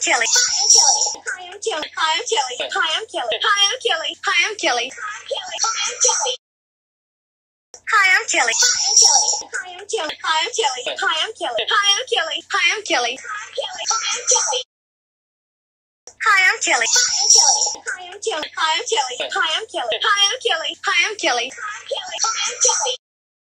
Kellie. Hi, I'm Kellie. Hi, I'm Kellie. Hi, I'm Kellie. Hi, I'm Kellie. Hi, I'm Kellie. Hi, I'm Kellie. Hi, I'm Kellie. Hi, I'm Kellie. Hi, I'm Kellie. Hi, I'm Kellie. Hi, I'm Kellie. Hi, I'm Kellie. Hi, I'm Kellie. Hi, I'm Kellie. Hi, I'm Kellie. Hi, I'm Kellie. Hi, I'm Kellie. Hi, I'm Kellie.